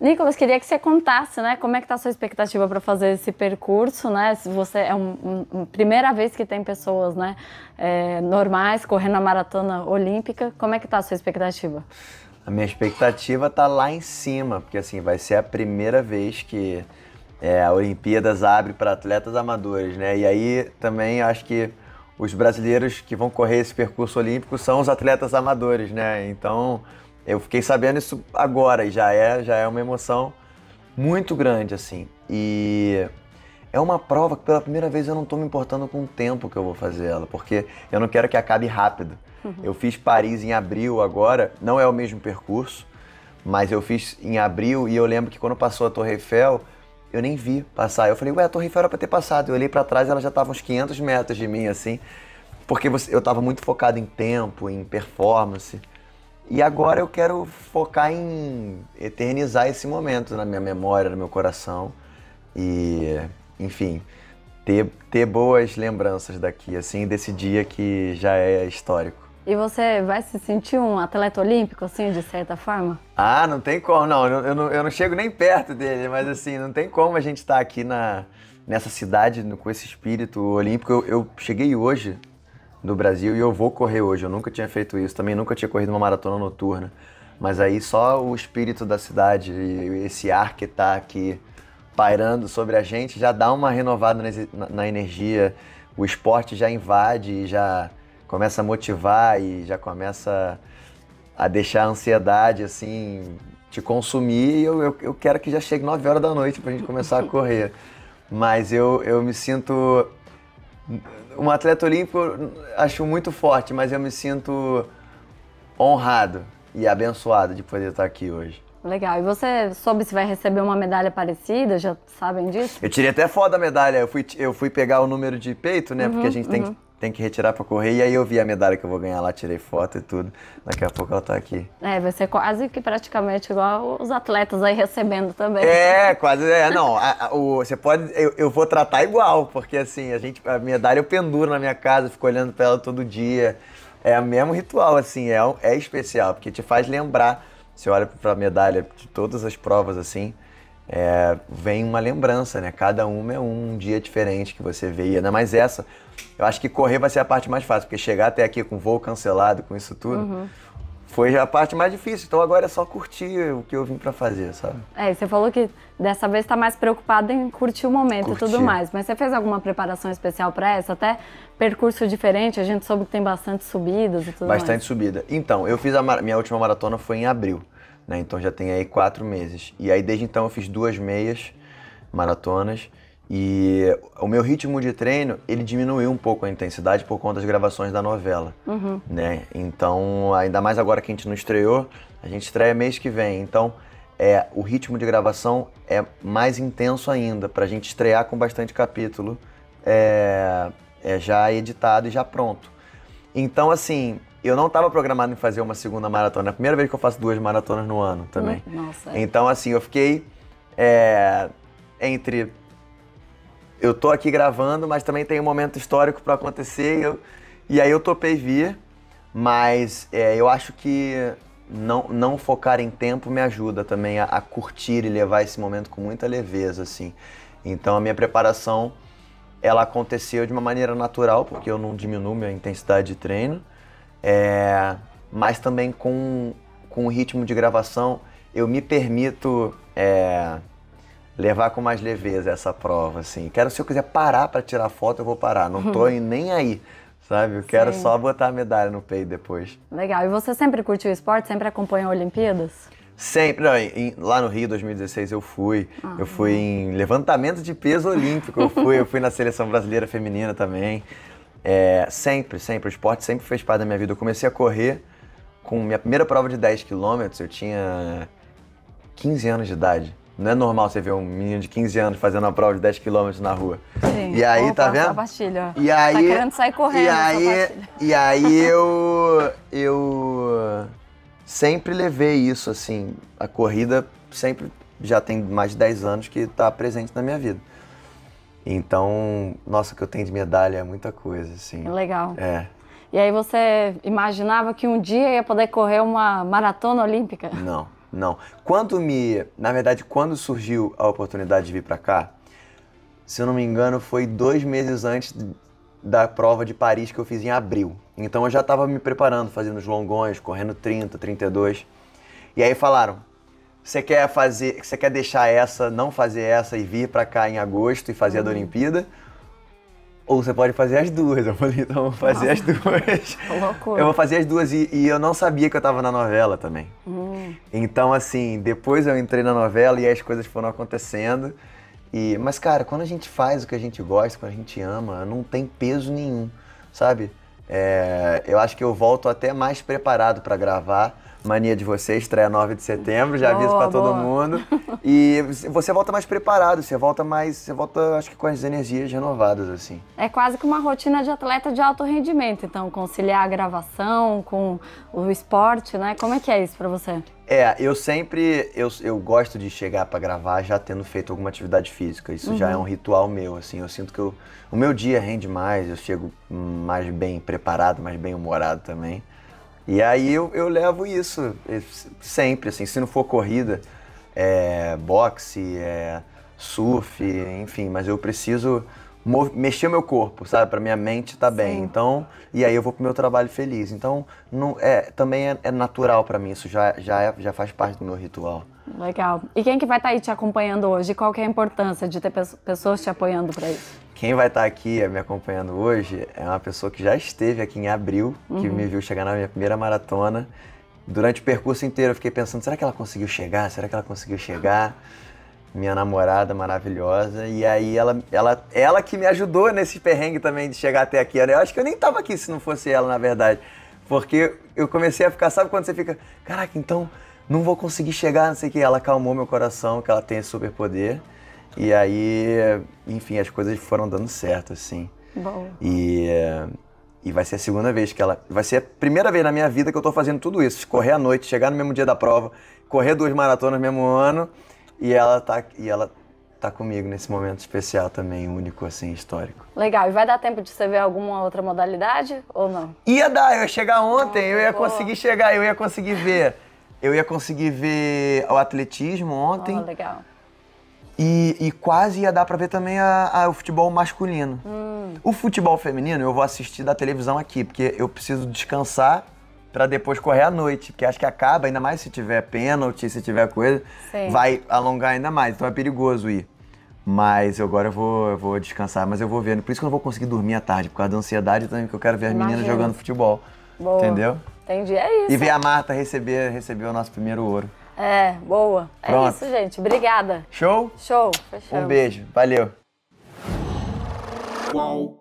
Nicolas, queria que você contasse, né, como é que está a sua expectativa para fazer esse percurso, né? Se você é um, um, primeira vez que tem pessoas, né, é, normais correndo a maratona olímpica, como é que está a sua expectativa? A minha expectativa está lá em cima, porque assim vai ser a primeira vez que é, a Olimpíadas abre para atletas amadores, né? E aí também acho que os brasileiros que vão correr esse percurso olímpico são os atletas amadores, né? Então eu fiquei sabendo isso agora e já é, já é uma emoção muito grande, assim. E é uma prova que pela primeira vez eu não estou me importando com o tempo que eu vou fazer ela, porque eu não quero que acabe rápido. Uhum. Eu fiz Paris em abril agora, não é o mesmo percurso, mas eu fiz em abril e eu lembro que quando passou a Torre Eiffel, eu nem vi passar. Eu falei, ué, a Torre Eiffel era para ter passado. Eu olhei para trás, ela já estava uns 500 metros de mim, assim, porque eu estava muito focado em tempo, em performance. E agora eu quero focar em eternizar esse momento na minha memória, no meu coração. E, enfim, ter, ter boas lembranças daqui, assim, desse dia que já é histórico. E você vai se sentir um atleta olímpico, assim, de certa forma? Ah, não tem como, não. Eu, não, eu não chego nem perto dele, mas assim, não tem como a gente estar tá aqui na, nessa cidade com esse espírito olímpico. Eu, eu cheguei hoje do Brasil e eu vou correr hoje. Eu nunca tinha feito isso, também nunca tinha corrido uma maratona noturna. Mas aí só o espírito da cidade, esse ar que está aqui pairando sobre a gente já dá uma renovada na, energia. O esporte já invade e já começa a motivar e já começa a deixar a ansiedade assim te consumir. E eu, eu, eu quero que já chegue 9 horas da noite para a gente começar a correr. Mas eu, eu me sinto um atleta olímpico acho muito forte, mas eu me sinto honrado e abençoado de poder estar aqui hoje. Legal. E você soube se vai receber uma medalha parecida? Já sabem disso? Eu tirei até foto da medalha. Eu fui, eu fui pegar o número de peito, né? Uhum, porque a gente tem uhum. que tem que retirar para correr. E aí eu vi a medalha que eu vou ganhar lá, tirei foto e tudo. Daqui a pouco ela tá aqui. É, vai ser quase que praticamente igual os atletas aí recebendo também. É, quase. É, não. A, a, o, você pode. Eu, eu, vou tratar igual, porque assim, a gente. A medalha eu penduro na minha casa, fico olhando para ela todo dia. É o mesmo ritual, assim, é, é especial, porque te faz lembrar. Você olha para a medalha de todas as provas, assim é, vem uma lembrança, né? Cada uma é um dia diferente que você vê. E ainda mais essa. Eu acho que correr vai ser a parte mais fácil, porque chegar até aqui com voo cancelado, com isso tudo, uhum. foi a parte mais difícil. Então agora é só curtir o que eu vim para fazer, sabe? É, você falou que dessa vez está mais preocupado em curtir o momento curtir. e tudo mais. Mas você fez alguma preparação especial para essa? Até percurso diferente, a gente soube que tem bastante subidas e tudo bastante mais. Bastante subida. Então, eu fiz a minha última maratona foi em abril. Né? Então já tem aí quatro meses. E aí desde então eu fiz duas meias maratonas e o meu ritmo de treino ele diminuiu um pouco a intensidade por conta das gravações da novela, uhum. né? Então ainda mais agora que a gente não estreou, a gente estreia mês que vem. Então é o ritmo de gravação é mais intenso ainda para a gente estrear com bastante capítulo é, é já editado e já pronto. Então assim eu não estava programado em fazer uma segunda maratona. É a primeira vez que eu faço duas maratonas no ano também. Hum, nossa. Então, assim, eu fiquei é, entre. Eu tô aqui gravando, mas também tem um momento histórico para acontecer. E, eu, e aí eu topei vir, mas é, eu acho que não, não focar em tempo me ajuda também a, a curtir e levar esse momento com muita leveza, assim. Então a minha preparação ela aconteceu de uma maneira natural, porque eu não diminuo minha intensidade de treino. É, mas também com, com o ritmo de gravação eu me permito é, levar com mais leveza essa prova, assim. Quero, se eu quiser parar para tirar foto, eu vou parar. Não tô nem aí, sabe? Eu quero Sim. só botar a medalha no peito depois. Legal. E você sempre curtiu esporte? Sempre acompanhou Olimpíadas? Sempre. Não, em, lá no Rio, 2016, eu fui. Ah, eu fui em levantamento de peso olímpico. Eu fui, eu fui na seleção brasileira feminina também. É, sempre, sempre. O esporte sempre fez parte da minha vida. Eu comecei a correr com minha primeira prova de 10 quilômetros, eu tinha 15 anos de idade. Não é normal você ver um menino de 15 anos fazendo uma prova de 10 quilômetros na rua. Sim. E aí, Opa, tá vendo? Sapatilha. E aí, tá querendo sair correndo. E aí, e aí eu, eu sempre levei isso, assim. A corrida sempre já tem mais de 10 anos que está presente na minha vida. Então, nossa, o que eu tenho de medalha é muita coisa, assim. Legal. É. E aí você imaginava que um dia ia poder correr uma maratona olímpica? Não, Não. Quando me. Na verdade, quando surgiu a oportunidade de vir para cá, se eu não me engano, foi dois meses antes da prova de Paris que eu fiz em abril. Então eu já estava me preparando, fazendo os longões, correndo 30, 32. E aí falaram: você quer fazer, você quer deixar essa, não fazer essa e vir para cá em agosto e fazer uhum. a da. Olimpíada? Ou você pode fazer as duas. Eu falei, então vou fazer Nossa. as duas. eu vou fazer as duas. E, e, eu não sabia que eu estava na novela também. Hum. Então, assim, depois eu entrei na novela e as coisas foram acontecendo. E, mas, cara, quando a gente faz o que a gente gosta, quando a gente ama, não tem peso nenhum, sabe? É, eu acho que eu volto até mais preparado para gravar Mania de Você estreia 9 de setembro, já aviso para todo mundo. E você volta mais preparado, você volta mais, você volta acho que com as energias renovadas assim. É quase que uma rotina de atleta de alto rendimento, então conciliar a gravação com o esporte, né? Como é que é isso para você? É, eu sempre eu, eu gosto de chegar para gravar já tendo feito alguma atividade física. Isso uhum. já é um ritual meu, assim. Eu sinto que eu, o meu dia rende mais, eu chego mais bem preparado, mais bem humorado também. E aí eu, eu levo isso sempre, assim, se não for corrida, é, boxe, é, surf, enfim, mas eu preciso mexer meu corpo, sabe, para minha mente estar tá bem. Então, e aí eu vou pro meu trabalho feliz. Então, não é também é, é natural para mim, isso já já é, já faz parte do meu ritual. Legal. E quem que vai estar tá aí te acompanhando hoje? Qual que é a importância de ter pessoas te apoiando para isso? Quem vai estar aqui me acompanhando hoje é uma pessoa que já esteve aqui em abril, uhum. que me viu chegar na minha primeira maratona. Durante o percurso inteiro eu fiquei pensando, será que ela conseguiu chegar? Será que ela conseguiu chegar? Minha namorada maravilhosa. E aí ela, ela, ela que me ajudou nesse perrengue também de chegar até aqui. Eu acho que eu nem estava aqui se não fosse ela, na verdade. Porque eu comecei a ficar, sabe quando você fica, caraca, então não vou conseguir chegar, não sei o que. Ela acalmou meu coração, que ela tem esse superpoder. E aí, enfim, as coisas foram dando certo, assim. Bom. E, e vai ser a segunda vez que ela. Vai ser a primeira vez na minha vida que eu tô fazendo tudo isso. Correr à noite, chegar no mesmo dia da prova, correr duas maratonas no mesmo ano. E ela tá, e ela tá comigo nesse momento especial também, único, assim, histórico. Legal. E vai dar tempo de você ver alguma outra modalidade ou não? Ia dar, eu ia chegar ontem, eu ia conseguir chegar, eu ia conseguir ver. Eu ia conseguir ver o atletismo ontem. Oh, legal. E, e, quase ia dar para ver também a, a, o futebol masculino. Hum. O futebol feminino eu vou assistir da televisão aqui, porque eu preciso descansar para depois correr à noite, porque acho que acaba, ainda mais se tiver pênalti, se tiver coisa, Sim. vai alongar ainda mais, então é perigoso ir. Mas agora eu vou, eu vou descansar, mas eu vou ver. Por isso que eu não vou conseguir dormir à tarde, por causa da ansiedade também, que eu quero ver as Imagina. meninas jogando futebol. Boa. Entendeu? Entendi, é isso. E ver a Marta receber, receber o nosso primeiro ouro. É, boa. É Pronto. É isso, gente. Obrigada. Show? Show. Fechou. Um beijo. Valeu. Uau.